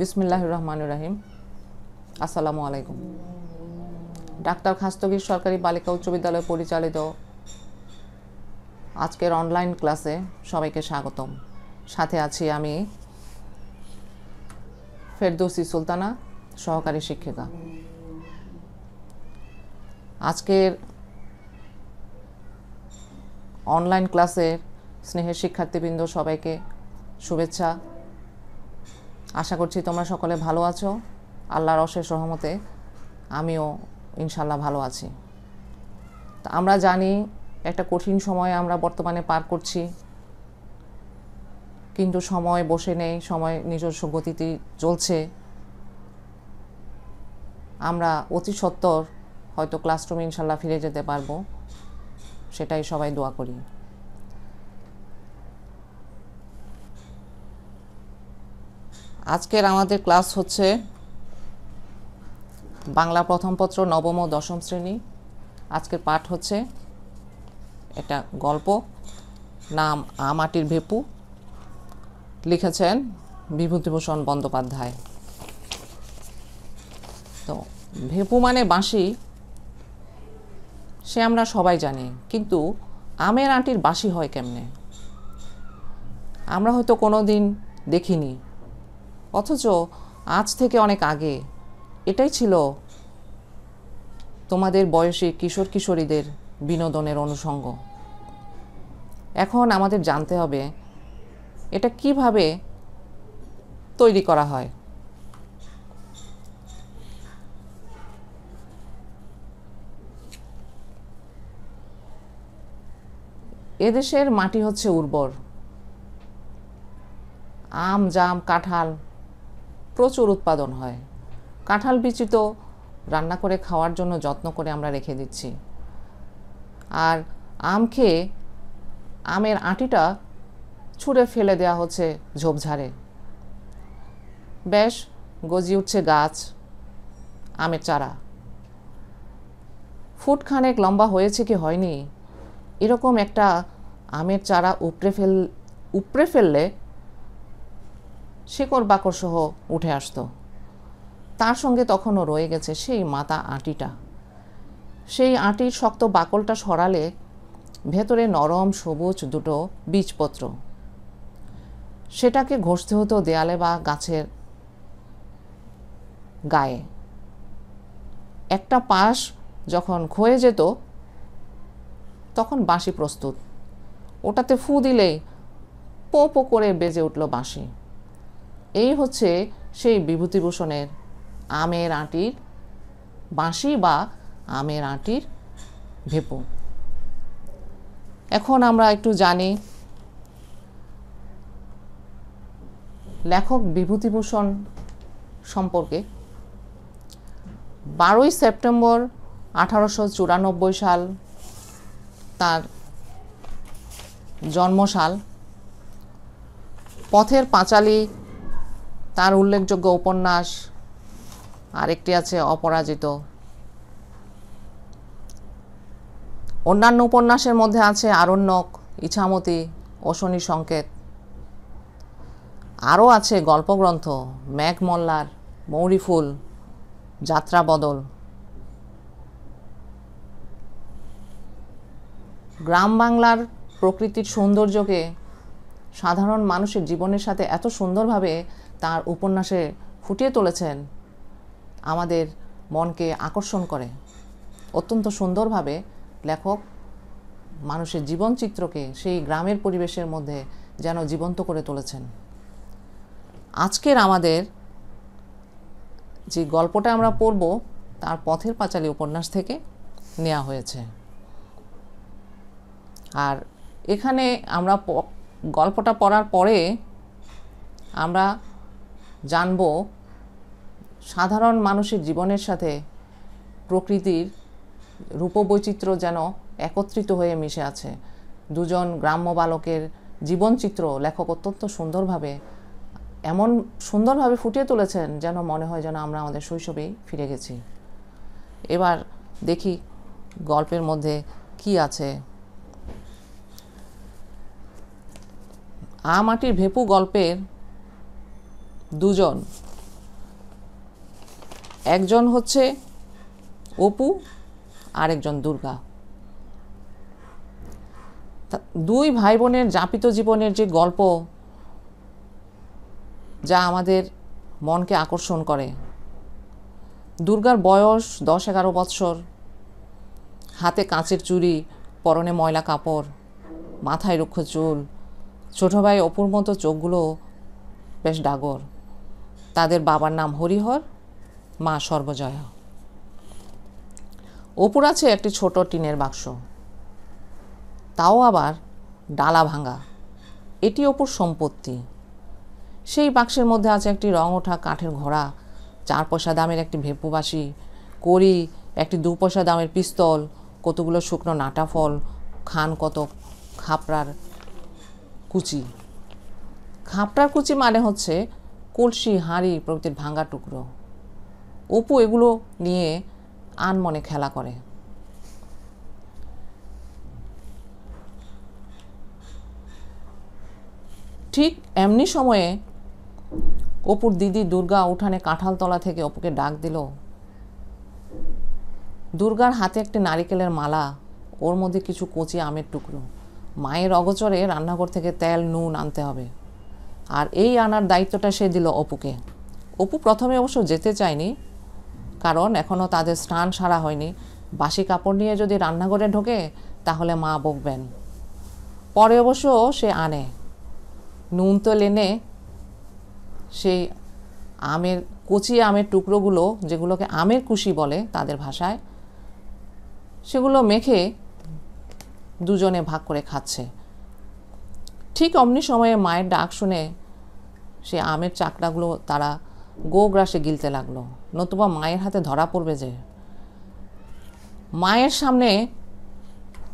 বিসমিল্লাহ রহমান রাহিম। আসসালামু আলাইকুম। ডাক্তার খাস্তগীর সরকারি বালিকা উচ্চ বিদ্যালয় পরিচালিত আজকের অনলাইন ক্লাসে সবাইকে স্বাগতম। সাথে আছি আমি ফেরদৌসি সুলতানা, সহকারী শিক্ষিকা। আজকের অনলাইন ক্লাসের স্নেহের শিক্ষার্থীবৃন্দ সবাইকে শুভেচ্ছা আশা করছি তোমরা সকলে ভালো আছো। আল্লাহর অশেষ রহমতে আমিও ইনশাল্লাহ ভালো আছি। তা আমরা জানি একটা কঠিন সময় আমরা বর্তমানে পার করছি। কিন্তু সময় বসে নেই, সময় নিজস্ব গতিতে চলছে। আমরা অতি সত্বর হয়তো ক্লাসরুমে ইনশাল্লাহ ফিরে যেতে পারব। সেটাই সবাই দোয়া করি। আজকের আমাদের ক্লাস হচ্ছে বাংলা প্রথম পত্র, নবম ও দশম শ্রেণি। আজকের পাঠ হচ্ছে একটা গল্প, নাম আমাটির ভেপু। লিখেছেন বিভূতিভূষণ বন্দ্যোপাধ্যায়। তো ভেপু মানে বাঁশি, সে আমরা সবাই জানি, কিন্তু আমের আঁটির বাঁশি হয় কেমনে? আমরা হয়তো কোনো দিন দেখিনি। অথচ আজ থেকে অনেক আগে। এটাই ছিল তোমাদের বয়সী কিশোর কিশোরীদের বিনোদনের অনুষঙ্গ। এখন আমাদের জানতে হবে, এটা কীভাবে তৈরি করা হয়? এদেশের মাটি হচ্ছে উর্বর। আম, জাম, কাঁঠাল প্রচুর উৎপাদন হয়। কাঁঠাল বিচি তো রান্না করে খাওয়ার জন্য যত্ন করে আমরা রেখে দিচ্ছি। আর আম খেয়ে আমের আটিটা ছুঁড়ে ফেলে দেওয়া হচ্ছে ঝোপঝাড়ে। বেশ, গজি উঠছে গাছ, আমের চারা। ফুট খানেক লম্বা হয়েছে কি হয়নি? এরকম একটা আমের চারা উপড়ে ফেল, উপড়ে ফেললে শেকড় বাকড় সহ উঠে আসতো। তার সঙ্গে তখনও রয়ে গেছে সেই মাতা আঁটিটা। সেই আঁটির শক্ত বাকলটা সরালে ভেতরে নরম সবুজ দুটো বীজপত্র। সেটাকে ঘষতে হতো দেয়ালে বা গাছের গায়ে। একটা পাশ যখন ক্ষয়ে যেত, তখন বাঁশি প্রস্তুত। ওটাতে ফু দিলেই পো পো করে বেজে উঠল বাঁশি। এই হচ্ছে সেই বিভূতিভূষণের আমের আঁটির বাঁশি বা আমের আঁটির ভেপু। এখন আমরা একটু জানি, লেখক বিভূতিভূষণ সম্পর্কে। বারোই সেপ্টেম্বর আঠারোশো চুরানব্বই সাল তার জন্মসাল। পথের পাঁচালী তার উল্লেখযোগ্য উপন্যাস আরেকটি আছে অপরাজিত। অন্যান্য উপন্যাসের মধ্যে আছে আরণ্যক, ইছামতি অশনি সংকেত। আরও আছে গল্পগ্রন্থ, মেঘমল্লার, মৌরিফুল, যাত্রা বদল। গ্রাম বাংলার প্রকৃতির সৌন্দর্যকে সাধারণ মানুষের জীবনের সাথে এত সুন্দরভাবে তার উপন্যাসে ফুটিয়ে তুলেছেন, আমাদের মনকে আকর্ষণ করে। অত্যন্ত সুন্দরভাবে লেখক মানুষের জীবনচিত্রকে সেই গ্রামের পরিবেশের মধ্যে যেন জীবন্ত করে তুলেছেন। আজকের আমাদের যে গল্পটা আমরা পড়ব, তার পথের পাঁচালী উপন্যাস থেকে নেওয়া হয়েছে। আর এখানে আমরা গল্পটা পড়ার পরে আমরা জানব সাধারণ মানুষের জীবনের সাথে প্রকৃতির রূপবৈচিত্র্য যেন একত্রিত হয়ে মিশে আছে। দুজন গ্রাম্য বালকের জীবনচিত্র লেখক অত্যন্ত সুন্দরভাবে, এমন সুন্দরভাবে ফুটিয়ে তুলেছেন যেন মনে হয় যেন আমরা আমাদের শৈশবেই ফিরে গেছি। এবার দেখি গল্পের মধ্যে কি আছে। আ মাটির ভেপু গল্পের দুজন। একজন হচ্ছে অপু আর একজন দুর্গা দুই ভাই বোনের যাপিত জীবনের যে গল্প, যা আমাদের মনকে আকর্ষণ করে। দুর্গার বয়স দশ এগারো বৎসর। হাতে কাঁচের চুড়ি, পরনে ময়লা কাপড়, মাথায় রুক্ষ চুল ছোটো ভাই অপুর মতো চোখগুলো বেশ ডাগর। তাদের বাবার নাম হরিহর, মা সর্বজয়া। অপুর আছে একটি ছোট টিনের বাক্স। তাও আবার ডালা ভাঙা। এটি অপুর সম্পত্তি। সেই বাক্সের মধ্যে আছে একটি রং ওঠা কাঠের ঘোড়া, চার পয়সা দামের একটি ভেপুবাসি, কড়ি, একটি দু পয়সা দামের পিস্তল, কতগুলো শুকনো নাটা ফল, খান কত খাপড়ার কুচি। খাপড়ার কুচি মানে হচ্ছে কলসি, হাঁড়ি প্রভৃতির ভাঙা টুকরো। অপু এগুলো নিয়ে আনমনে খেলা করে। ঠিক এমনি সময়ে অপুর দিদি দুর্গা উঠানে কাঁঠালতলা থেকে অপুকে ডাক দিল। দুর্গার হাতে একটি নারিকেলের মালা, ওর মধ্যে কিছু কচি আমের টুকরো। মায়ের অগচরে রান্নাঘর থেকে তেল, নুন আনতে হবে। আর এই আনার দায়িত্বটা সে দিল অপুকে। অপু প্রথমে অবশ্য যেতে চায়নি, কারণ এখনও তাদের স্নান সারা হয়নি। বাসি কাপড় নিয়ে যদি রান্নাঘরে ঢোকে, তাহলে মা বকবেন। পরে অবশ্য সে আনে। নুন তেল এনে সেই আমের, কচি আমের টুকরোগুলো, যেগুলোকে আমের কুশি বলে তাদের ভাষায়, সেগুলো মেখে দুজনে ভাগ করে খাচ্ছে। ঠিক অমনি সময়ে মায়ের ডাক শুনে সে আমের চাকড়াগুলো তারা গোগ্রাসে গিলতে লাগল। নতুবা মায়ের হাতে ধরা পড়বে যে। মায়ের সামনে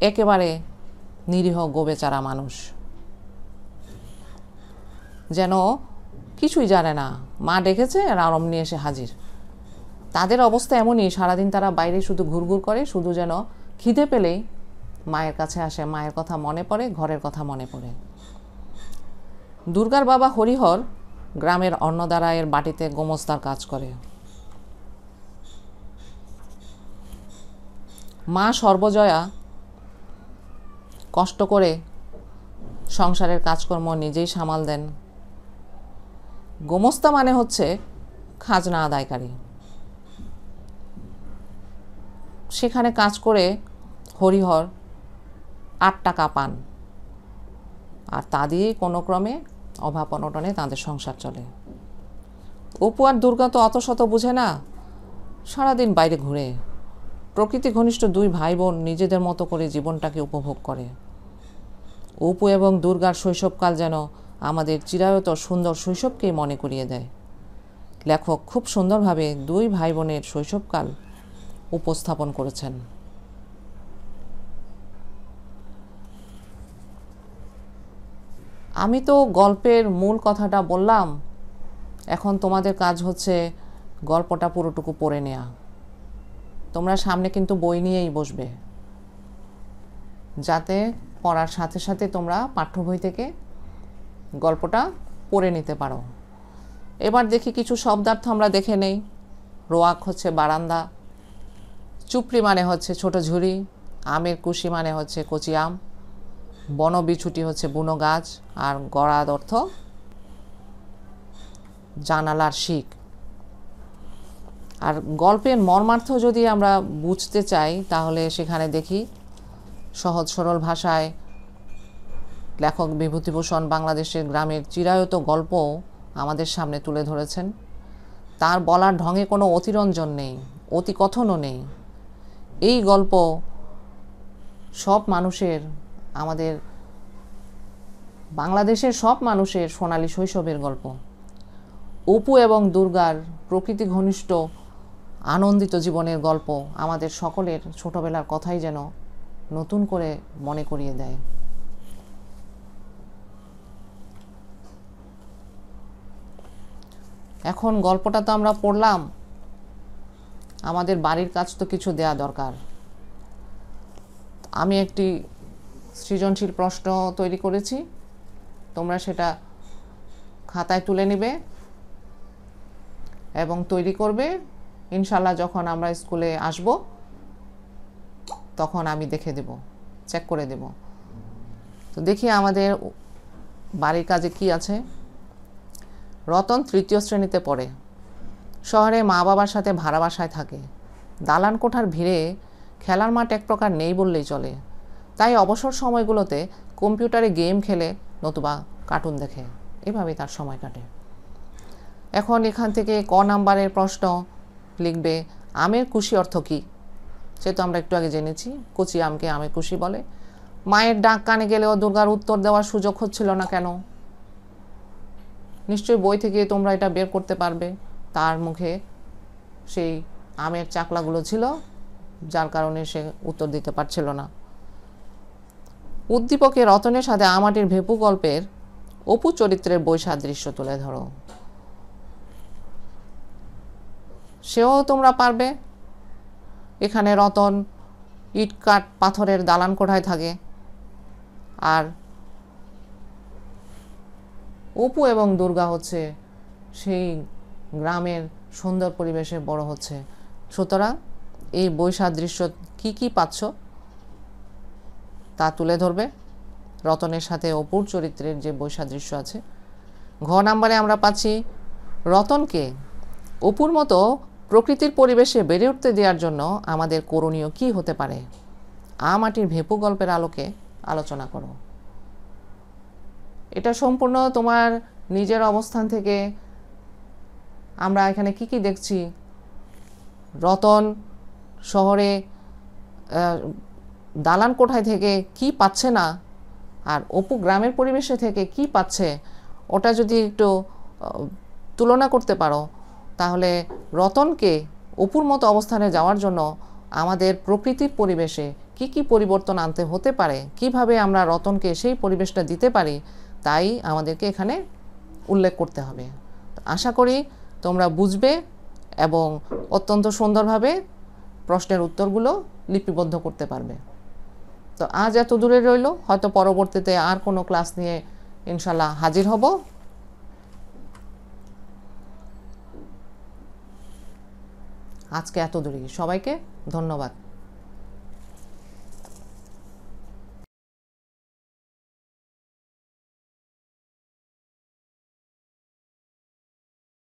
একেবারে নিরীহ গোবেচারা মানুষ। যেন কিছুই জানে না। মা ডেকেছে আর অমনি এসে হাজির। তাদের অবস্থা এমনই, সারাদিন তারা বাইরে শুধু ঘুরঘুর করে, শুধু যেন খিদে পেলেই মায়ের কাছে আসে, মায়ের কথা মনে পড়ে, ঘরের কথা মনে পড়ে। দুর্গার বাবা হরিহর গ্রামের অন্নদারায়ের বাটিতে গোমস্তার কাজ করে। মা সর্বজয়া কষ্ট করে সংসারের কাজকর্ম নিজেই সামাল দেন। গোমস্তা মানে হচ্ছে খাজনা আদায়কারী। সেখানে কাজ করে হরিহর আট টাকা পান। আর তা দিয়েই কোনো ক্রমে অভাব অনটনে তাদের সংসার চলে। অপু আর দুর্গা তো অত শত বুঝে না, সারাদিন বাইরে ঘুরে। প্রকৃতি ঘনিষ্ঠ দুই ভাই বোন নিজেদের মতো করে জীবনটাকে উপভোগ করে। অপু এবং দুর্গার শৈশবকাল যেন আমাদের চিরায়ত সুন্দর শৈশবকেই মনে করিয়ে দেয়। লেখক খুব সুন্দরভাবে দুই ভাই বোনের শৈশবকাল উপস্থাপন করেছেন। আমি তো গল্পের মূল কথাটা বললাম, এখন তোমাদের কাজ হচ্ছে গল্পটা পুরোটুকু পড়ে নেওয়া তোমরা সামনে কিন্তু বই নিয়েই বসবে। যাতে পড়ার সাথে সাথে তোমরা পাঠ্য বই থেকে গল্পটা পড়ে নিতে পারো। এবার দেখি কিছু শব্দার্থ আমরা দেখে নেই। রোয়াক হচ্ছে বারান্দা, চুপড়ি মানে হচ্ছে ছোট ঝুড়ি, আমের কুশি মানে হচ্ছে কচি আম। বনবিছুটি হচ্ছে বুনো গাছ আর গড়াদ অর্থ জানালার শিক। আর গল্পের মর্মার্থ যদি আমরা বুঝতে চাই, তাহলে সেখানে দেখি সহজ সরল ভাষায় লেখক বিভূতিভূষণ বাংলাদেশের গ্রামের চিরায়ত গল্প আমাদের সামনে তুলে ধরেছেন। তার বলার ঢঙে কোনো অতিরঞ্জন নেই অতিকথনও নেই। এই গল্প সব মানুষের আমাদের বাংলাদেশের সব মানুষের সোনালি শৈশবের গল্প। অপু এবং দুর্গার প্রকৃতি ঘনিষ্ঠ, আনন্দিত জীবনের গল্প আমাদের সকলের ছোটবেলার কথাই যেন নতুন করে মনে করিয়ে দেয়। এখন গল্পটা তো আমরা পড়লাম। আমাদের বাড়ির কাজ তো কিছু দেয়া দরকার। আমি একটি সৃজনশীল প্রশ্ন তৈরি করেছি। তোমরা সেটা খাতায় তুলে নেবে এবং তৈরি করবে। ইনশাল্লাহ যখন আমরা স্কুলে আসব, তখন আমি দেখে দেব, চেক করে দেব। তো দেখি আমাদের বাড়ির কাজে কি আছে। রতন তৃতীয় শ্রেণীতে পড়ে। শহরে মা বাবার সাথে ভাড়া বাসায় থাকে। দালান কোঠার ভিড়ে খেলার মাঠ এক প্রকার নেই বললেই চলে। তাই অবসর সময়গুলোতে কম্পিউটারে গেম খেলে নতুবা কার্টুন দেখে। এভাবেই তার সময় কাটে। এখন এখান থেকে ক নাম্বারের প্রশ্ন লিখবে, আমের কুশি অর্থ কী? সে তো আমরা একটু আগে জেনেছি, কুচি আমকে আমের কুশি বলে। মায়ের ডাক কানে গেলেও দুর্গার উত্তর দেওয়ার সুযোগ হচ্ছিল না কেন? নিশ্চয়ই বই থেকে তোমরা এটা বের করতে পারবে। তার মুখে সেই আমের চাকলাগুলো ছিল, যার কারণে সে উত্তর দিতে পারছিল না। উদ্দীপকে রতনের সাথে আমাটির ভেপু গল্পের অপু চরিত্রের বৈসাদৃশ্য তুলে ধরো। সেও তোমরা পারবে। এখানে রতন ইট কাঠ পাথরের দালান কোঠায় থাকে। আর অপু এবং দুর্গা হচ্ছে সেই গ্রামের সুন্দর পরিবেশে বড় হচ্ছে। সুতরাং এই বৈসাদৃশ্য কি কি পাচ্ছ? তা তুলে ধরবে। রতনের সাথে অপুর চরিত্রের যে বৈসাদৃশ্য আছে। ঘ নাম্বারে আমরা পাচ্ছি রতনকে অপুর মতো প্রকৃতির পরিবেশে বেড়ে উঠতে দেওয়ার জন্য আমাদের করণীয় কি হতে পারে? আ মাটির ভেপু গল্পের আলোকে আলোচনা করো। এটা সম্পূর্ণ তোমার নিজের অবস্থান থেকে আমরা এখানে কি কি দেখছি? রতন শহরে দালান কোঠায় থেকে কি পাচ্ছে না? আর অপু গ্রামের পরিবেশে থেকে কি পাচ্ছে? ওটা যদি একটু তুলনা করতে পারো, তাহলে রতনকে অপুর মতো অবস্থানে যাওয়ার জন্য আমাদের প্রকৃতির পরিবেশে কি কি পরিবর্তন আনতে হতে পারে? কীভাবে আমরা রতনকে সেই পরিবেশটা দিতে পারি? তাই আমাদেরকে এখানে উল্লেখ করতে হবে। আশা করি তোমরা বুঝবে এবং অত্যন্ত সুন্দরভাবে প্রশ্নের উত্তরগুলো লিপিবদ্ধ করতে পারবে। তো আজ এত দূরে রইল, হয়তো পরবর্তীতে আর কোনো ক্লাস নিয়ে ইনশাল্লাহ হাজির হব। আজকে এত দূরে সবাইকে ধন্যবাদ।